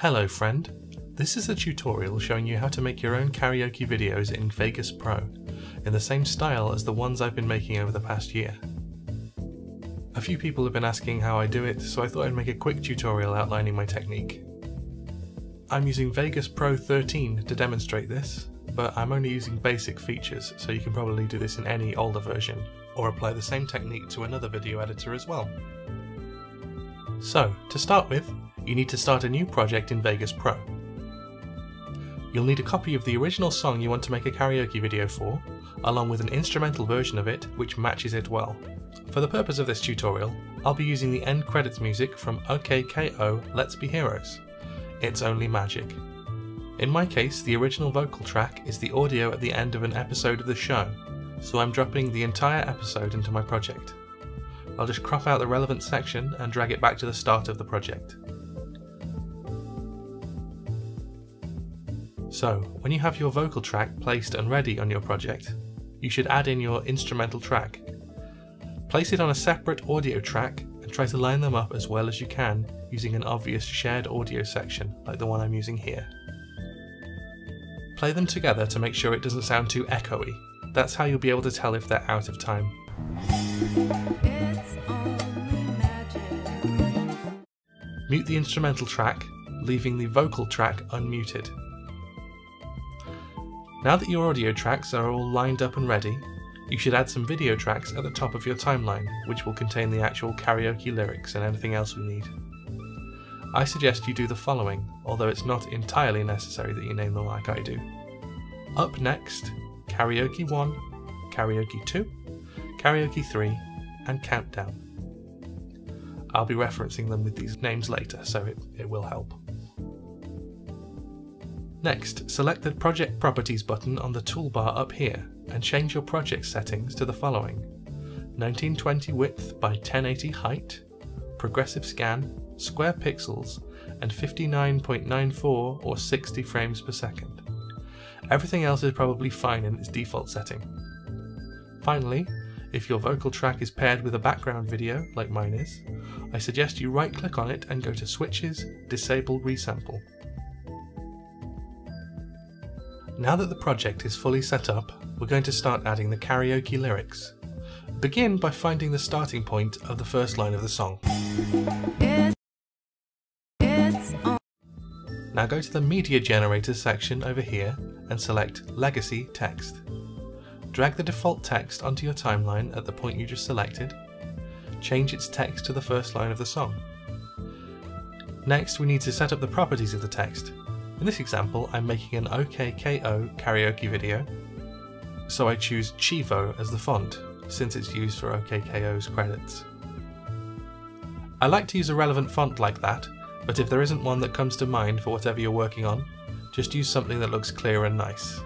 Hello friend, this is a tutorial showing you how to make your own karaoke videos in Vegas Pro, in the same style as the ones I've been making over the past year. A few people have been asking how I do it, so I thought I'd make a quick tutorial outlining my technique. I'm using Vegas Pro 13 to demonstrate this, but I'm only using basic features, so you can probably do this in any older version, or apply the same technique to another video editor as well. So, to start with, you need to start a new project in Vegas Pro. You'll need a copy of the original song you want to make a karaoke video for, along with an instrumental version of it which matches it well. For the purpose of this tutorial, I'll be using the end credits music from OKKO Let's Be Heroes. It's only magic. In my case, the original vocal track is the audio at the end of an episode of the show, so I'm dropping the entire episode into my project. I'll just crop out the relevant section and drag it back to the start of the project. So, when you have your vocal track placed and ready on your project, you should add in your instrumental track. Place it on a separate audio track and try to line them up as well as you can using an obvious shared audio section like the one I'm using here. Play them together to make sure it doesn't sound too echoey. That's how you'll be able to tell if they're out of time. Mute the instrumental track, leaving the vocal track unmuted. Now that your audio tracks are all lined up and ready, you should add some video tracks at the top of your timeline, which will contain the actual karaoke lyrics and anything else we need. I suggest you do the following, although it's not entirely necessary that you name them like I do. Up next, Karaoke 1, Karaoke 2, Karaoke 3, and Countdown. I'll be referencing them with these names later, so it, it will help. Next, select the Project Properties button on the toolbar up here and change your project settings to the following 1920 width by 1080 height, progressive scan, square pixels, and 59.94 or 60 frames per second. Everything else is probably fine in its default setting. Finally, if your vocal track is paired with a background video, like mine is, I suggest you right click on it and go to Switches, Disable Resample. Now that the project is fully set up, we're going to start adding the karaoke lyrics. Begin by finding the starting point of the first line of the song. now go to the Media Generator section over here and select Legacy Text. Drag the default text onto your timeline at the point you just selected. Change its text to the first line of the song. Next, we need to set up the properties of the text. In this example, I'm making an OKKO karaoke video, so I choose Chivo as the font, since it's used for OKKO's credits. I like to use a relevant font like that, but if there isn't one that comes to mind for whatever you're working on, just use something that looks clear and nice.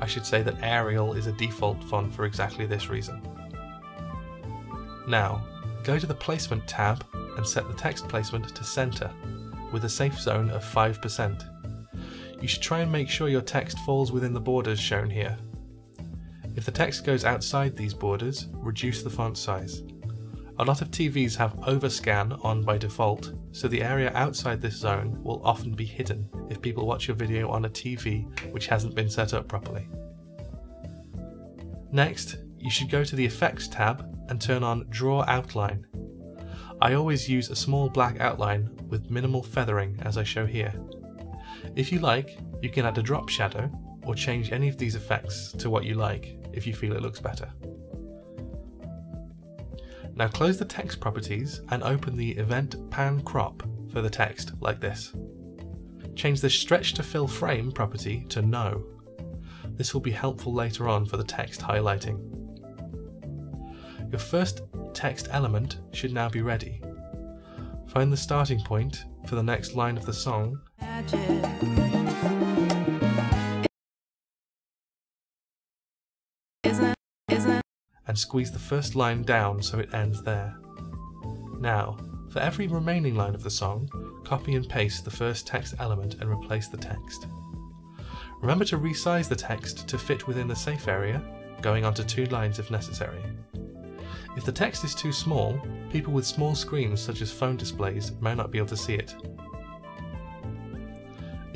I should say that Arial is a default font for exactly this reason. Now, go to the Placement tab and set the text placement to Center, with a safe zone of 5% you should try and make sure your text falls within the borders shown here. If the text goes outside these borders, reduce the font size. A lot of TVs have overscan on by default, so the area outside this zone will often be hidden if people watch your video on a TV which hasn't been set up properly. Next, you should go to the Effects tab and turn on Draw Outline. I always use a small black outline with minimal feathering as I show here. If you like, you can add a drop shadow or change any of these effects to what you like if you feel it looks better. Now close the text properties and open the Event Pan Crop for the text like this. Change the Stretch to Fill Frame property to No. This will be helpful later on for the text highlighting. Your first text element should now be ready. Find the starting point for the next line of the song and squeeze the first line down so it ends there. Now, for every remaining line of the song, copy and paste the first text element and replace the text. Remember to resize the text to fit within the safe area, going onto two lines if necessary. If the text is too small, people with small screens such as phone displays may not be able to see it.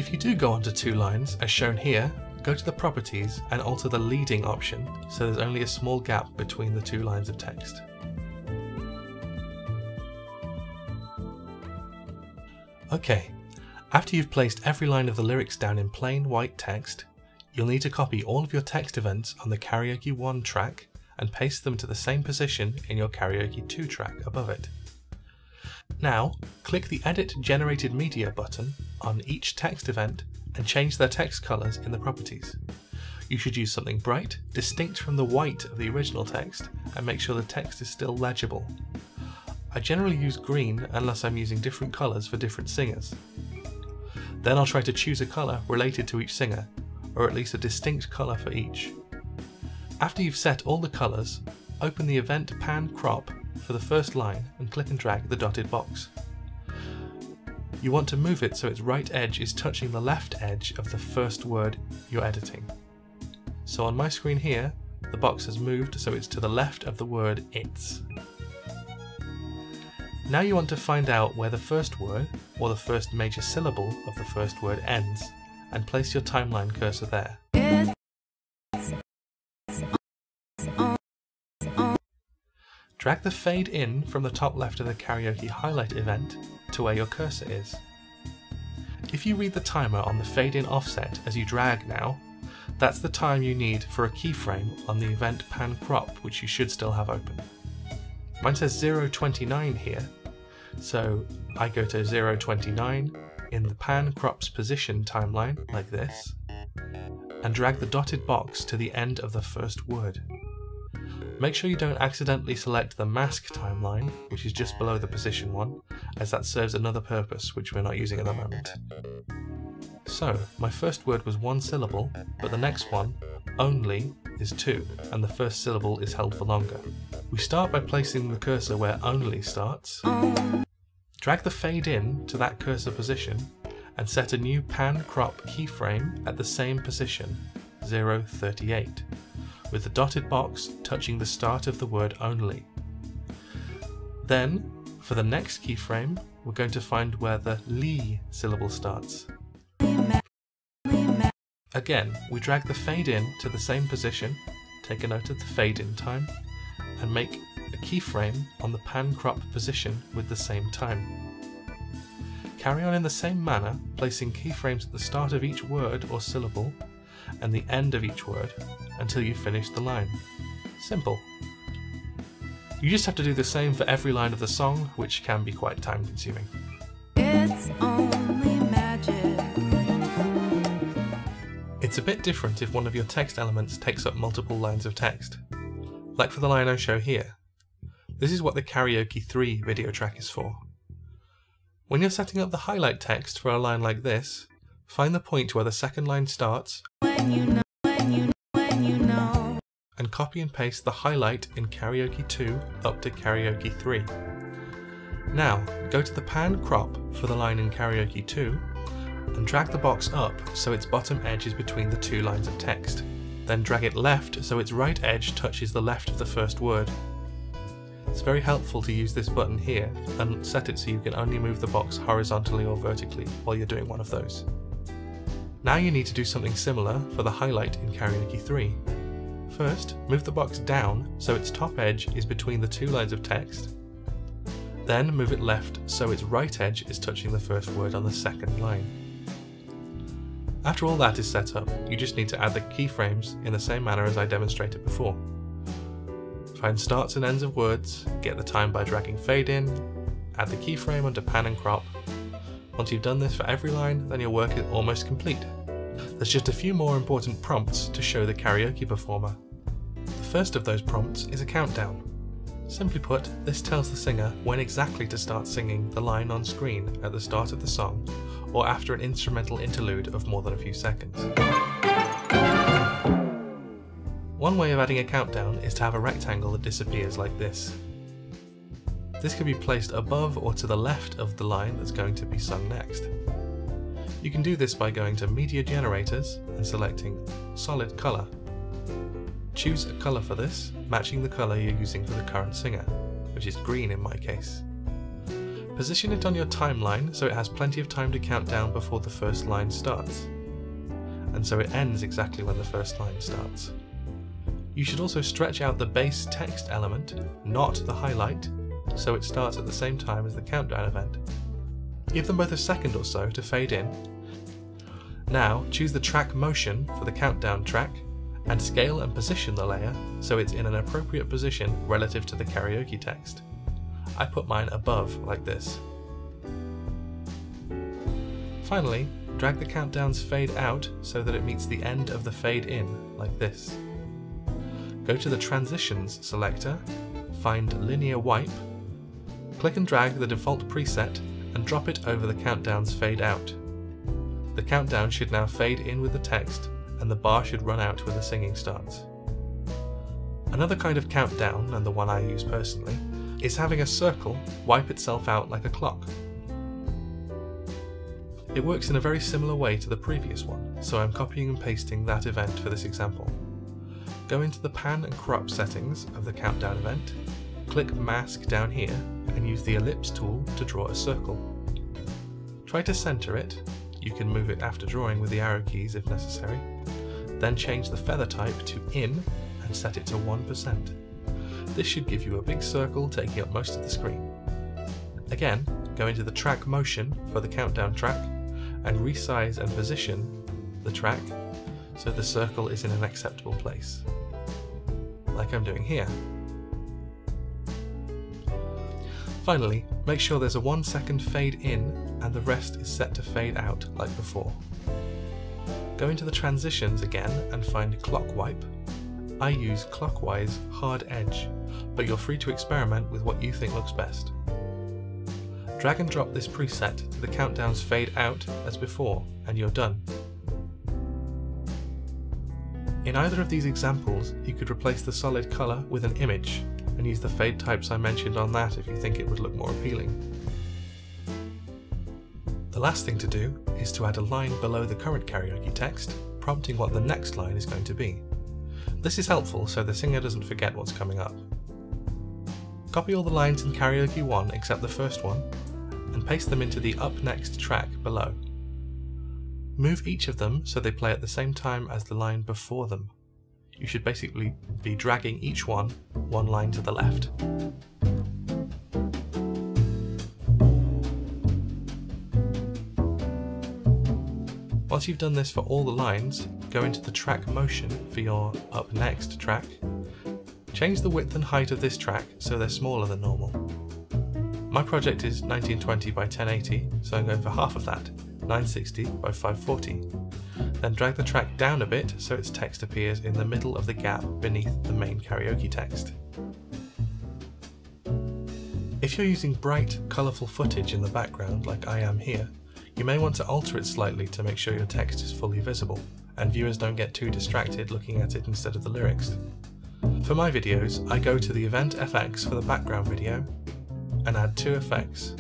If you do go onto two lines, as shown here, go to the properties and alter the leading option so there's only a small gap between the two lines of text. Okay, after you've placed every line of the lyrics down in plain white text, you'll need to copy all of your text events on the Karaoke 1 track and paste them to the same position in your Karaoke 2 track above it. Now, click the Edit Generated Media button on each text event and change their text colours in the properties. You should use something bright, distinct from the white of the original text, and make sure the text is still legible. I generally use green unless I'm using different colours for different singers. Then I'll try to choose a colour related to each singer, or at least a distinct colour for each. After you've set all the colours, open the Event Pan Crop for the first line and click and drag the dotted box. You want to move it so its right edge is touching the left edge of the first word you're editing. So on my screen here, the box has moved so it's to the left of the word it's. Now you want to find out where the first word, or the first major syllable of the first word ends, and place your timeline cursor there. Drag the fade in from the top left of the karaoke highlight event to where your cursor is. If you read the timer on the fade in offset as you drag now, that's the time you need for a keyframe on the event pan crop which you should still have open. Mine says 029 here, so I go to 029 in the pan crops position timeline, like this, and drag the dotted box to the end of the first word. Make sure you don't accidentally select the mask timeline, which is just below the position one, as that serves another purpose which we're not using at the moment. So, my first word was one syllable, but the next one, only, is two, and the first syllable is held for longer. We start by placing the cursor where only starts, Drag the fade in to that cursor position and set a new pan crop keyframe at the same position, 038, with the dotted box touching the start of the word only. Then, for the next keyframe, we're going to find where the li syllable starts. Again, we drag the fade in to the same position, take a note of the fade in time, and make a keyframe on the pan crop position with the same time. Carry on in the same manner, placing keyframes at the start of each word or syllable and the end of each word until you finish the line. Simple. You just have to do the same for every line of the song, which can be quite time consuming. It's only magic. It's a bit different if one of your text elements takes up multiple lines of text. Like for the line I show here, this is what the Karaoke 3 video track is for. When you're setting up the highlight text for a line like this, find the point where the second line starts you know, you you know. and copy and paste the highlight in Karaoke 2 up to Karaoke 3. Now, go to the pan crop for the line in Karaoke 2 and drag the box up so its bottom edge is between the two lines of text. Then drag it left so its right edge touches the left of the first word. It's very helpful to use this button here and set it so you can only move the box horizontally or vertically while you're doing one of those. Now you need to do something similar for the highlight in Karaoke 3. First, move the box down so its top edge is between the two lines of text. Then move it left so its right edge is touching the first word on the second line. After all that is set up, you just need to add the keyframes in the same manner as I demonstrated before. Find starts and ends of words, get the time by dragging fade in, add the keyframe under pan and crop. Once you've done this for every line, then your work is almost complete. There's just a few more important prompts to show the karaoke performer. The first of those prompts is a countdown. Simply put, this tells the singer when exactly to start singing the line on screen at the start of the song, or after an instrumental interlude of more than a few seconds. One way of adding a countdown is to have a rectangle that disappears like this. This can be placed above or to the left of the line that's going to be sung next. You can do this by going to Media Generators and selecting Solid Colour. Choose a colour for this, matching the colour you're using for the current singer, which is green in my case. Position it on your timeline so it has plenty of time to count down before the first line starts, and so it ends exactly when the first line starts. You should also stretch out the base text element, not the highlight, so it starts at the same time as the countdown event. Give them both a second or so to fade in. Now choose the track motion for the countdown track and scale and position the layer so it's in an appropriate position relative to the karaoke text. I put mine above like this. Finally, drag the countdown's fade out so that it meets the end of the fade in like this. Go to the Transitions selector, find Linear Wipe, click and drag the default preset and drop it over the countdown's fade out. The countdown should now fade in with the text and the bar should run out when the singing starts. Another kind of countdown, and the one I use personally, is having a circle wipe itself out like a clock. It works in a very similar way to the previous one, so I'm copying and pasting that event for this example. Go into the pan and crop settings of the countdown event, click mask down here and use the ellipse tool to draw a circle. Try to center it, you can move it after drawing with the arrow keys if necessary, then change the feather type to in and set it to 1%. This should give you a big circle taking up most of the screen. Again, go into the track motion for the countdown track and resize and position the track so the circle is in an acceptable place, like I'm doing here. Finally, make sure there's a 1 second fade in and the rest is set to fade out like before. Go into the transitions again and find clock wipe. I use clockwise hard edge, but you're free to experiment with what you think looks best. Drag and drop this preset to the countdown's fade out as before, and you're done. In either of these examples, you could replace the solid colour with an image and use the fade types I mentioned on that if you think it would look more appealing. The last thing to do is to add a line below the current karaoke text, prompting what the next line is going to be. This is helpful so the singer doesn't forget what's coming up. Copy all the lines in Karaoke 1 except the first one, and paste them into the Up Next track below. Move each of them so they play at the same time as the line before them you should basically be dragging each one one line to the left. Once you've done this for all the lines, go into the track motion for your up next track. Change the width and height of this track so they're smaller than normal. My project is 1920 by 1080, so I'm going for half of that, 960 by 540. Then drag the track down a bit so its text appears in the middle of the gap beneath the main karaoke text. If you're using bright, colourful footage in the background like I am here, you may want to alter it slightly to make sure your text is fully visible, and viewers don't get too distracted looking at it instead of the lyrics. For my videos, I go to the Event FX for the background video, and add two effects,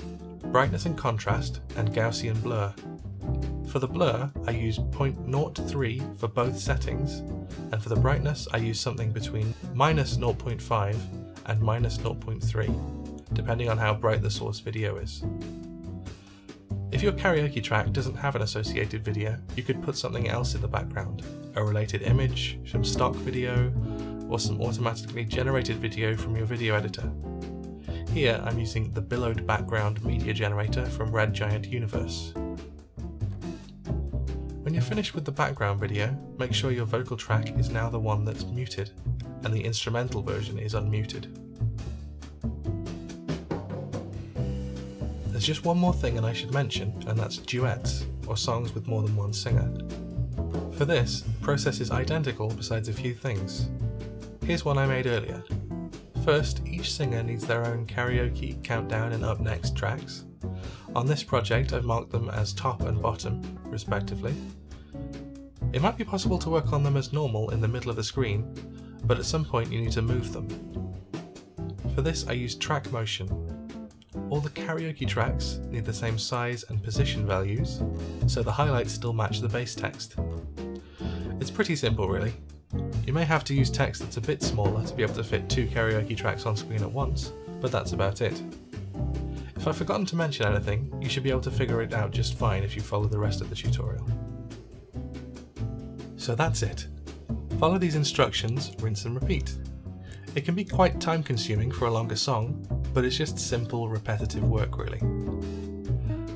brightness and contrast and Gaussian blur. For the blur, I use 0.03 for both settings, and for the brightness, I use something between minus 0.5 and minus 0.3, depending on how bright the source video is. If your karaoke track doesn't have an associated video, you could put something else in the background, a related image, some stock video, or some automatically generated video from your video editor. Here I'm using the Billowed Background Media Generator from Red Giant Universe. Finished with the background video, make sure your vocal track is now the one that's muted, and the instrumental version is unmuted. There's just one more thing and I should mention, and that's duets, or songs with more than one singer. For this, the process is identical besides a few things. Here's one I made earlier. First, each singer needs their own karaoke, countdown and up next tracks. On this project I've marked them as top and bottom, respectively. It might be possible to work on them as normal in the middle of the screen, but at some point you need to move them. For this I use track motion. All the karaoke tracks need the same size and position values, so the highlights still match the base text. It's pretty simple really. You may have to use text that's a bit smaller to be able to fit two karaoke tracks on screen at once, but that's about it. If I've forgotten to mention anything, you should be able to figure it out just fine if you follow the rest of the tutorial. So that's it. Follow these instructions, rinse and repeat. It can be quite time consuming for a longer song, but it's just simple repetitive work really.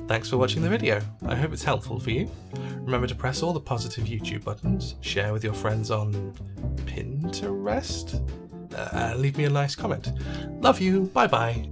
Thanks for watching the video, I hope it's helpful for you. Remember to press all the positive YouTube buttons, share with your friends on Pinterest, uh, leave me a nice comment. Love you, bye bye.